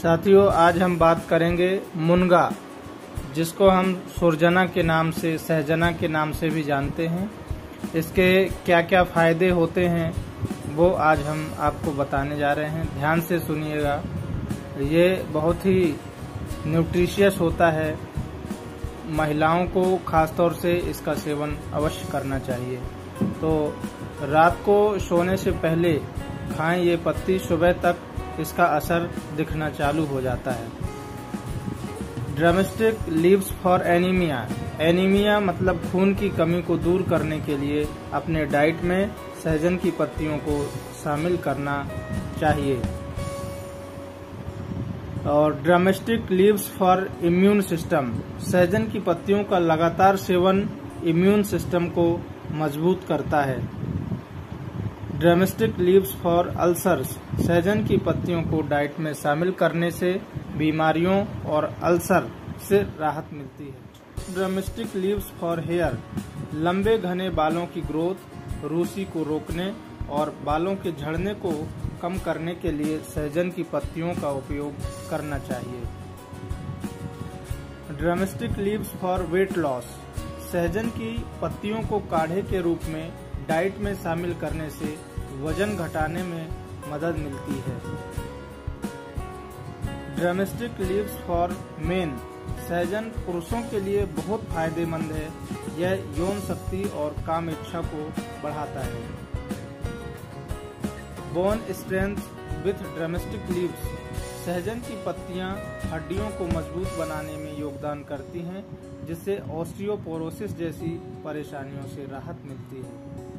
साथियों, आज हम बात करेंगे मुनगा, जिसको हम सुरजना के नाम से, सहजना के नाम से भी जानते हैं। इसके क्या क्या फ़ायदे होते हैं, वो आज हम आपको बताने जा रहे हैं। ध्यान से सुनिएगा। ये बहुत ही न्यूट्रिशियस होता है। महिलाओं को खासतौर से इसका सेवन अवश्य करना चाहिए। तो रात को सोने से पहले खाएँ ये पत्ती, सुबह तक इसका असर दिखना चालू हो जाता है। Drumstick leaves for anaemia anaemia मतलब खून की कमी को दूर करने के लिए अपने डाइट में सहजन की पत्तियों को शामिल करना चाहिए। और drumstick leaves for immune system सहजन की पत्तियों का लगातार सेवन इम्यून सिस्टम को मज़बूत करता है। ड्रामेस्टिक लीव्स फॉर अल्सर्स सहजन की पत्तियों को डाइट में शामिल करने से बीमारियों और अल्सर से राहत मिलती है। ड्रामेस्टिक लीव्स फॉर हेयर लंबे घने बालों की ग्रोथ रूसी को रोकने और बालों के झड़ने को कम करने के लिए सहजन की पत्तियों का उपयोग करना चाहिए। Drumstick leaves for weight loss सहजन की पत्तियों को काढ़े के रूप में डाइट में शामिल करने से वज़न घटाने में मदद मिलती है। ड्रामेस्टिक लीव्स फॉर मेन सहजन पुरुषों के लिए बहुत फ़ायदेमंद है। यह यौन शक्ति और काम इच्छा को बढ़ाता है। Bone strength with drumstick leaves सहजन की पत्तियाँ हड्डियों को मज़बूत बनाने में योगदान करती हैं, जिससे ऑस्टियोपोरोसिस जैसी परेशानियों से राहत मिलती है।